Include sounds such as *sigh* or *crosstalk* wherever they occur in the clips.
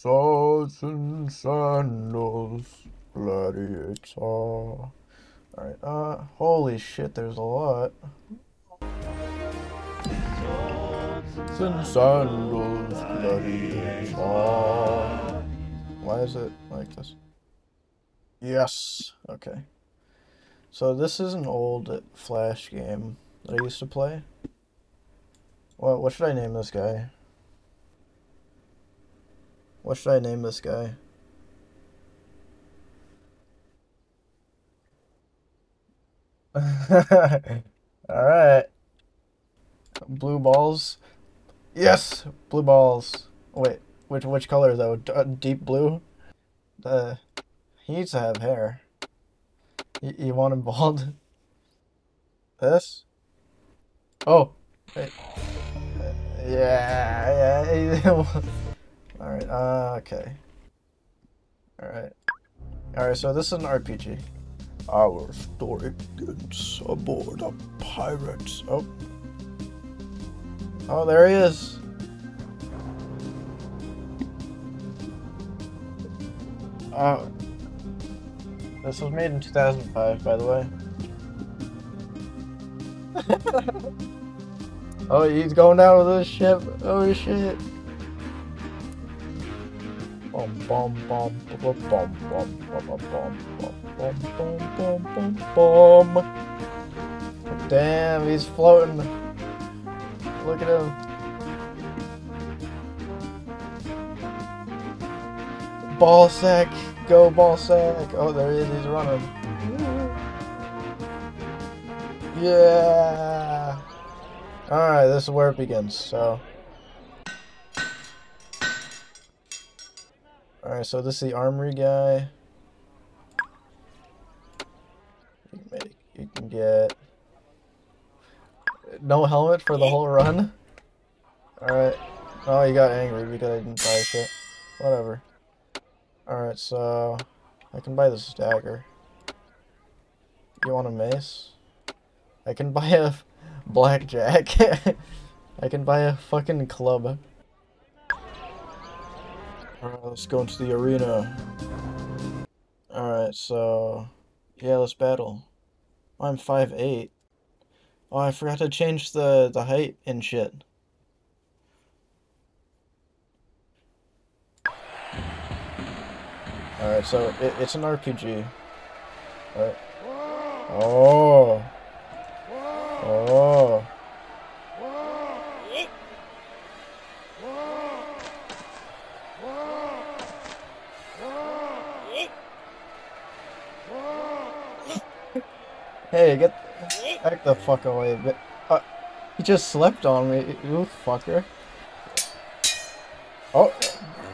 Swords and sandals, gladiator. Alright, uh, holy shit, there's a lot. Swords and sandals, gladiator. Why is it like this? Yes, okay. So this is an old Flash game that I used to play. What, what should I name this guy? What should I name this guy? *laughs* Alright. Blue balls. Yes! Blue balls. Wait, which which color that? D- uh, deep blue? Uh, he needs to have hair. You, you want him *laughs* bald? This? Oh! Wait. Uh, yeah, yeah. *laughs* Alright, uh, okay. Alright. Alright, so this is an RPG. Our story begins aboard a pirate. Oh. Oh, there he is. Oh. This was made in 2005, by the way. *laughs* oh, he's going down with this ship. Oh, shit. Bum bum bum bum bum bum bum bum bum bum bum bum. Damn, he's floating. Look at him. Ball sack, go ball sack. Oh, there he is. He's running. Yeah. All right, this is where it begins. So. Alright, so this is the armory guy. You can, make, you can get no helmet for the whole run. Alright. Oh, you got angry because I didn't buy shit. Whatever. Alright, so I can buy this dagger. You want a mace? I can buy a *laughs* blackjack. *laughs* I can buy a fucking club. Alright, let's go into the arena. Alright, so... Yeah, let's battle. I'm 5'8". Oh, I forgot to change the, the height and shit. Alright, so it, it's an RPG. Alright. Oh! Oh! Hey, get back the fuck away. But, uh, he just slept on me, you fucker. Oh,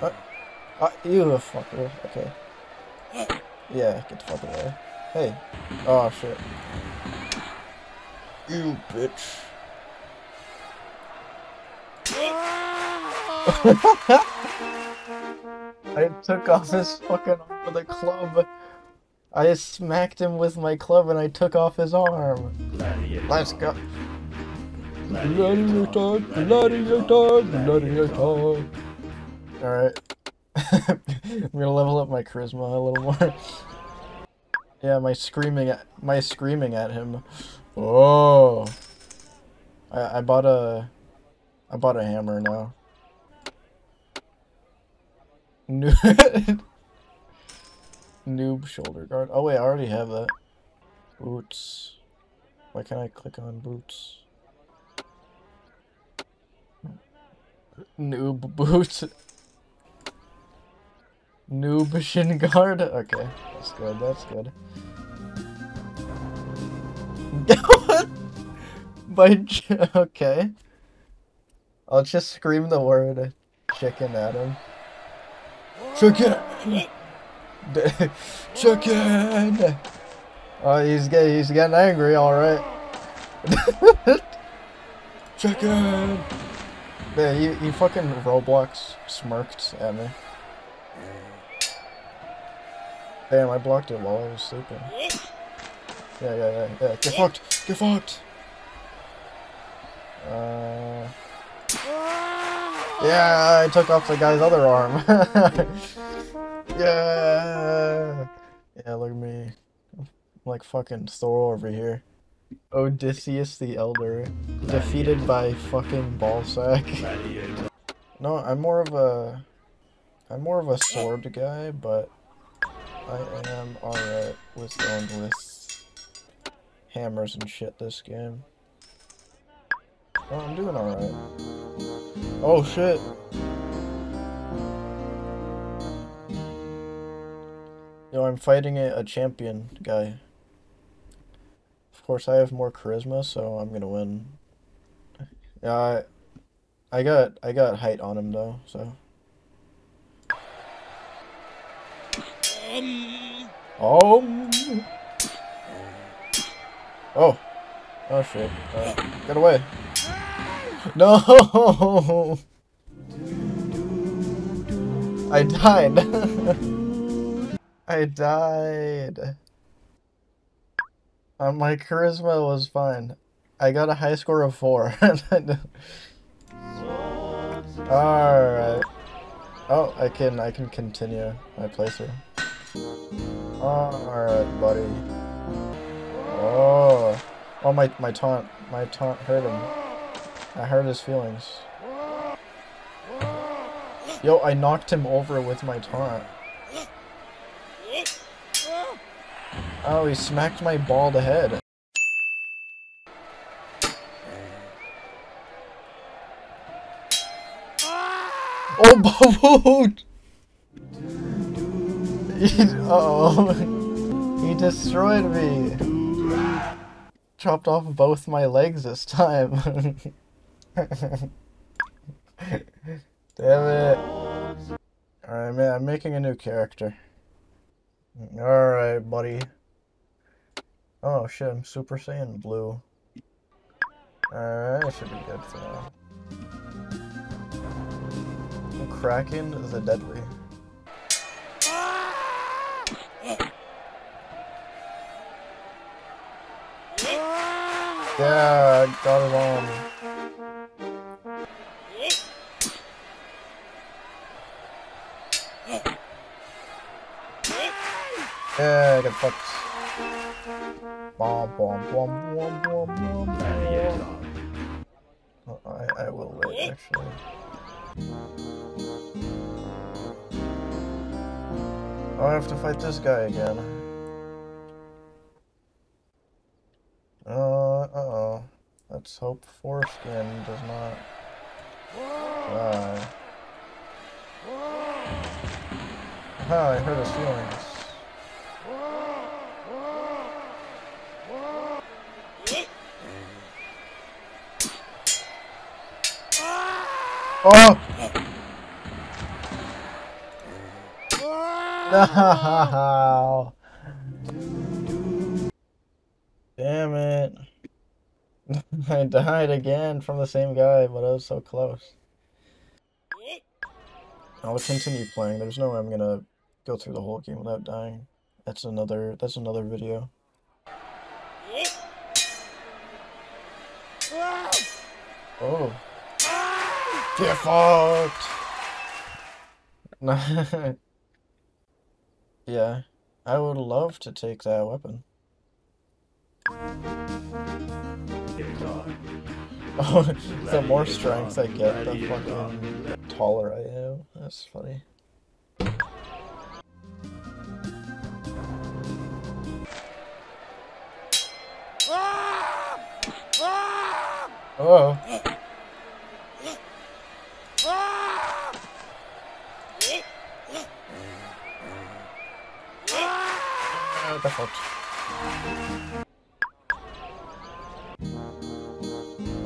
uh, uh, you fucker. Okay. Yeah, get the fuck away. Hey. Oh shit. You bitch. *laughs* I took off his fucking arm with a club. I smacked him with my club and I took off his arm. Let's go. Gladiator, gladiator, gladiator. Alright. I'm *laughs* gonna level up my charisma a little more. yeah, my screaming at my screaming at him. Oh. I I bought a I bought a hammer now. *laughs* Noob shoulder guard. Oh wait, I already have that. Boots. Why can't I click on boots? Noob boots. *laughs* Noob shin guard. Okay, that's good. That's good. *laughs* By okay. I'll just scream the word chicken at him. Chicken. Chicken! Oh, he's getting, he's getting angry, alright. *laughs* Chicken! Yeah, he, he fucking Roblox smirked at me. Damn, I blocked it while I was sleeping. Yeah, yeah, yeah, yeah. Get fucked! Get fucked! Uh... Yeah, I took off the guy's other arm. *laughs* yeah. Yeah, look at me. I'm like fucking Thor over here. Odysseus the Elder. Defeated by fucking Ballsack. *laughs* No, I'm more of a... I'm more of a sword guy, but I am alright with going with hammers and shit this game. Oh, I'm doing alright. Oh shit! Yo, I'm fighting a, a champion guy. Of course, I have more charisma, so I'm gonna win. Yeah, I, I got I got height on him though, so. Um. Oh. Oh. Oh shit. Uh, get away. *laughs* No! *laughs* I died. *laughs* I died. Uh, my charisma was fine. I got a high score of 4. *laughs* Alright. Oh, I can I can continue my playthrough. Alright, buddy. Oh. Oh my my taunt my taunt hurt him. I hurt his feelings. Yo, I knocked him over with my taunt. Oh, he smacked my bald head. Oh, boot! uh oh. He destroyed me. Chopped off both my legs this time. *laughs* Damn it. Alright, man, I'm making a new character. Alright, buddy. Oh shit, I'm Super Saiyan Blue. Alright, that should be good for now. Kraken the Deadly. Yeah, got it on. Yeah, I got fucked. Bomb, bomb, bomb, bomb, bomb, bomb. I, I will wait, actually. Oh, I have to fight this guy again. Uh, uh-oh. Let's hope Foreskin does not die. Aha, I hurt his feelings. Oh! No! *laughs* Damn it. *laughs* I died again from the same guy, but I was so close. I'll continue playing. There's no way I'm gonna go through the whole game without dying. That's another that's another video. Oh. Get fucked! *laughs* yeah, I would love to take that weapon. *laughs* Oh, the more strength I get, the fucking taller I am. That's funny. Oh. What the?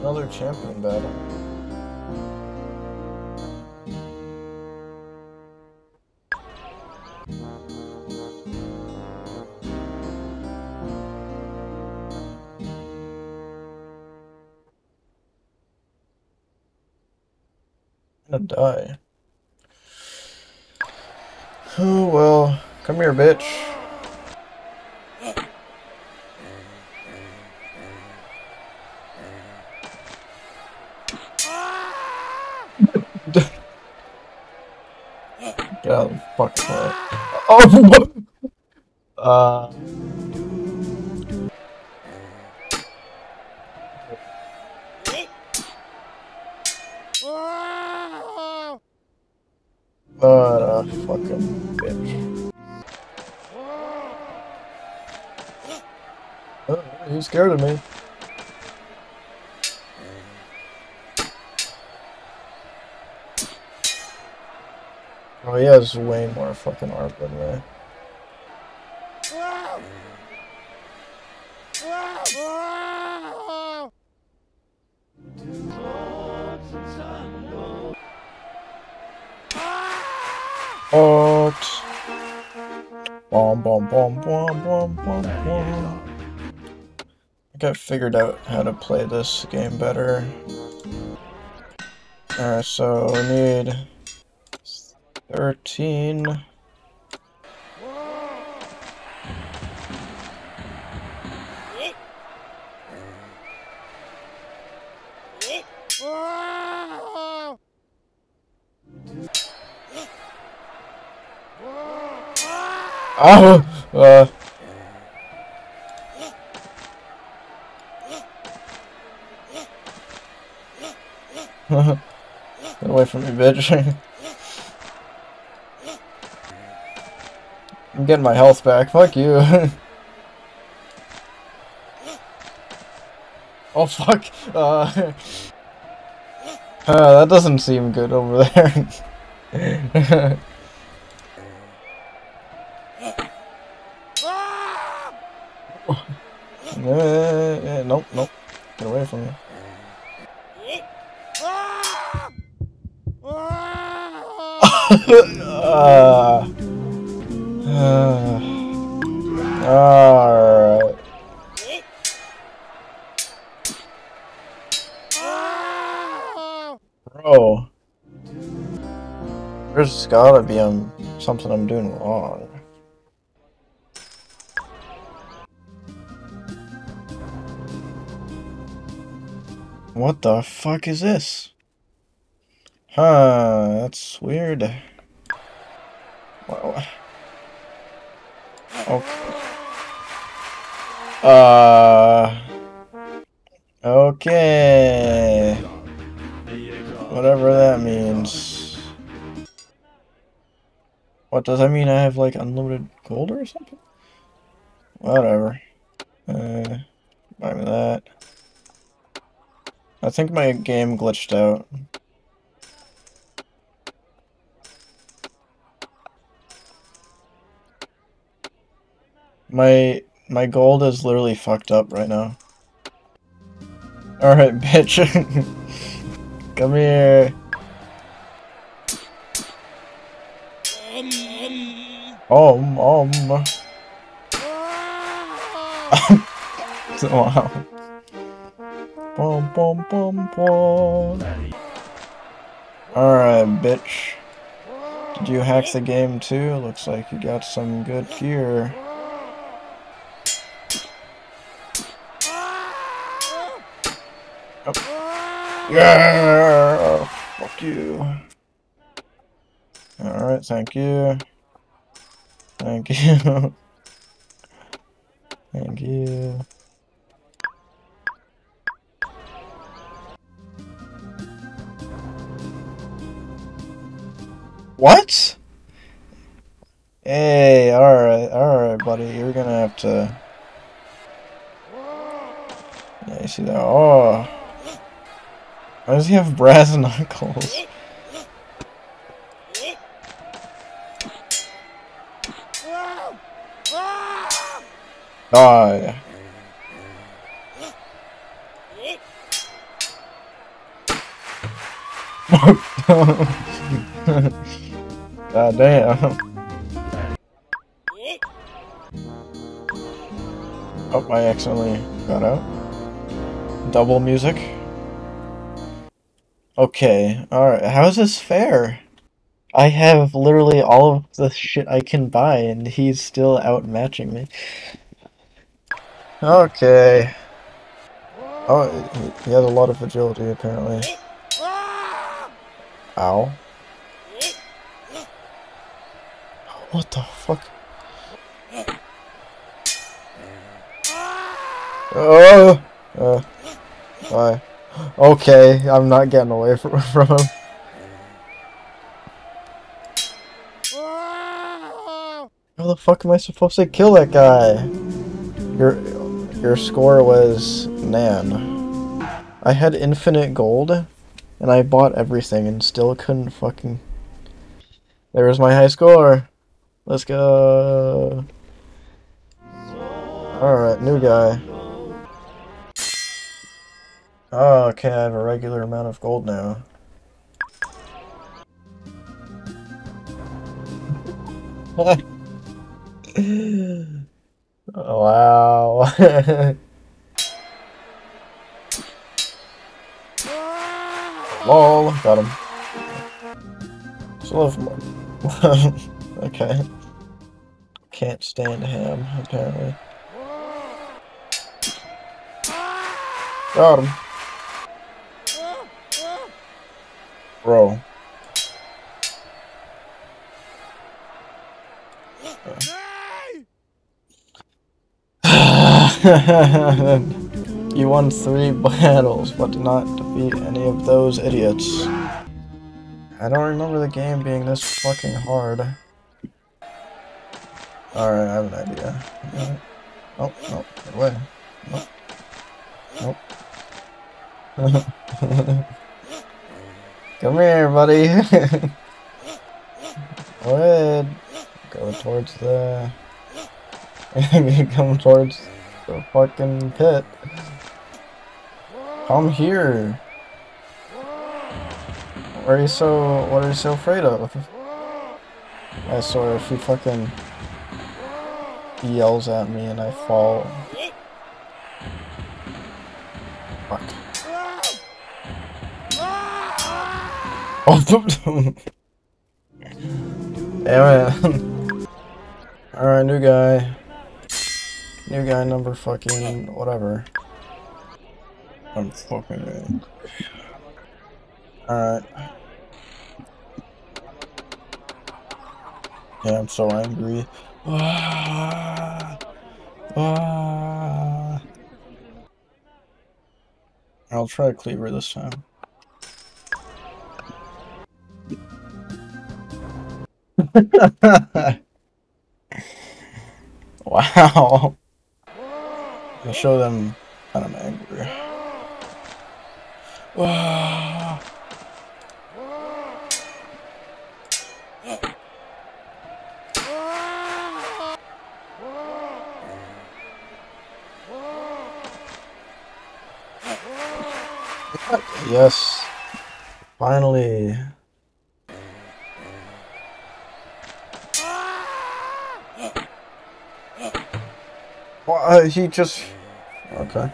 Another champion battle. gonna die. Oh well, come here, bitch. Way. *laughs* Oh! uh... What a fucking bitch. Oh, he's scared of me. Oh, he has way more fucking art than me. Art. Bomb, bomb, bomb, bomb, bomb, bomb, bomb. I got figured out how to play this game better. Alright, so we need 13. Oh, uh. *laughs* Get away from me, bitch. *laughs* I'm getting my health back. Fuck you. *laughs* oh, fuck. Uh, *laughs* uh, that doesn't seem good over there. *laughs* uh, nope, nope. Get away from me. uh, Alright. Bro. There's gotta be um, something I'm doing wrong. What the fuck is this? Huh, that's weird. Wow. Okay. Uh. Okay. Whatever that means. What does that mean? I have like unlimited gold or something? Whatever. Uh, buy me that. I think my game glitched out. My my gold is literally fucked up right now. Alright, *laughs* bitch. Come here. Um, um. *laughs* wow. Bum, bum, bum, bum. Alright, bitch. Did you hack the game too? Looks like you got some good gear. Yeah! Fuck you. Alright, thank you. Thank you. *laughs* thank you. What? Hey, alright, alright, buddy. You're gonna have to... Yeah, you see that? Oh. Why does he have brass *laughs* knuckles? Oh, yeah. *laughs* God damn. Oh, I accidentally got out. Double music. Okay, alright. How is this fair? I have literally all of the shit I can buy, and he's still outmatching me. Okay. Oh, he has a lot of agility, apparently. Ow. What the fuck? Oh! Uh, why? Okay, I'm not getting away *laughs* from, him. How the fuck am I supposed to kill that guy? Your your score was nan. I had infinite gold, and I bought everything and still couldn't fucking. There was my high score. Let's go. Alright, new guy. Oh, okay, I have a regular amount of gold now. *laughs* wow. *laughs* Lol, got him. So have *laughs* okay. Can't stand ham, apparently. Got him. Bro. *laughs* you won three battles, but did not defeat any of those idiots. I don't remember the game being this fucking hard. Alright, I have an idea. Oh, oh no, get away. Nope. Nope. *laughs* Come here, buddy. *laughs* Go ahead. Go towards the... *laughs* Come towards the fucking pit. Come here. What are you so... What are you so afraid of? I swear, if he fucking yells at me and I fall... Oh, Damn it. Alright, new guy. New guy number fucking whatever. I'm fucking Alright. Yeah, I'm so angry. Ah, ah. I'll try a Cleaver this time. *laughs* wow. I'll show them that I'm angry. Wow. Yes. Finally. Uh, he just... Okay.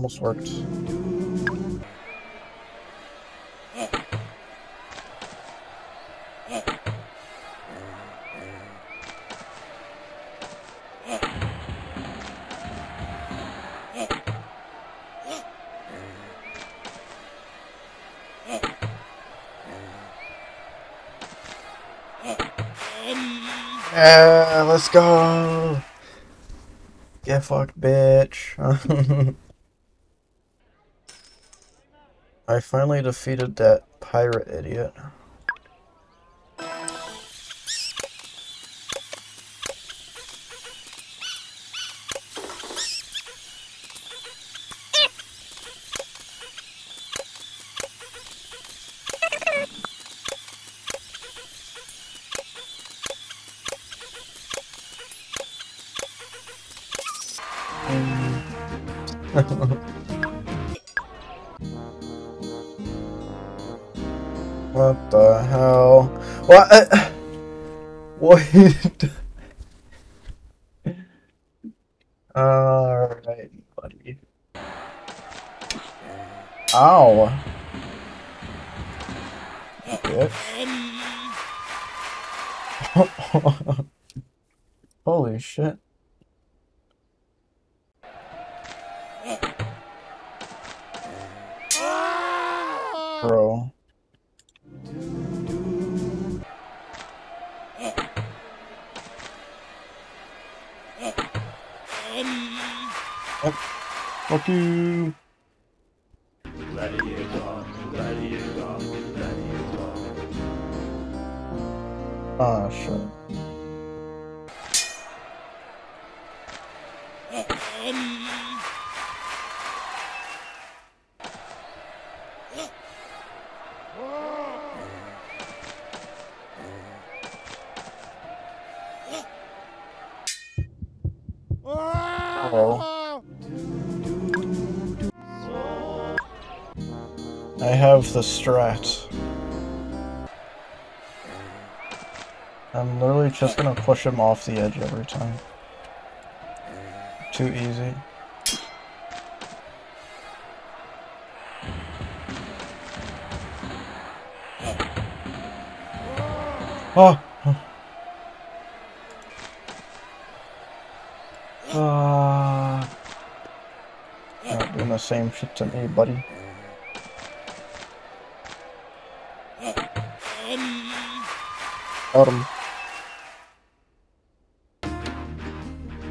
Almost worked. Yeah, let's go. Get fucked, bitch. *laughs* I finally defeated that pirate idiot. *laughs* What? Uh, what? Alright, buddy. Ow. Bitch. *laughs* Holy shit. Bro. Fuck you. Ah, shit. I have the strat. I'm literally just gonna push him off the edge every time. Too easy. Oh! Ah. Not doing the same shit to me, buddy. Got.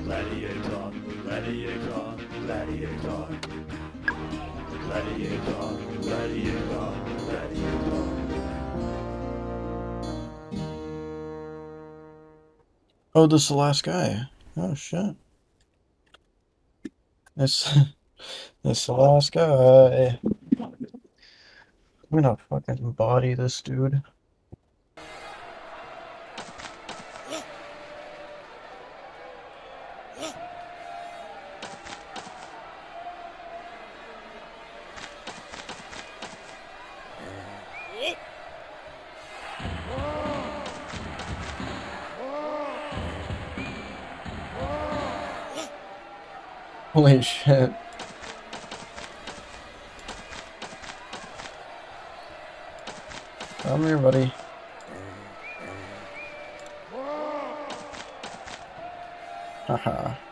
Gladiator, gladiator, gladiator. Gladiator, gladiator, gladiator. Oh, this is the last guy. Oh shit. This *laughs* this is the last guy. I'm gonna fucking body this dude. Holy shit. Come here, buddy. Haha.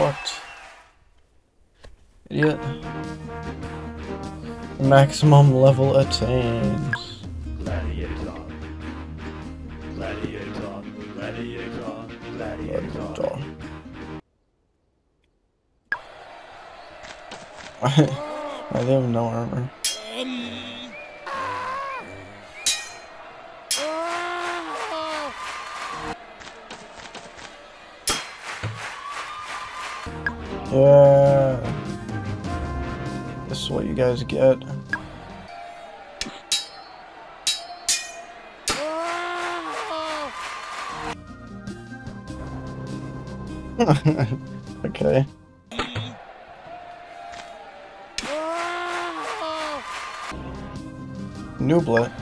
Fucked. Idiot. Maximum level attained. Gladiator. Gladiator, gladiator, gladiator. *laughs* They have no armor? Um. Yeah. This is what you guys get. *laughs* okay. Nublet.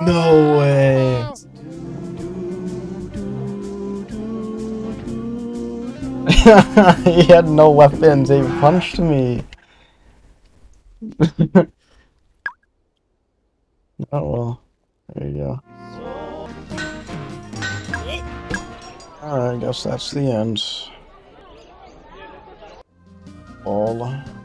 No way. *laughs* he had no weapons. He punched me. *laughs* oh well. There you go. Alright, I guess that's the end. All.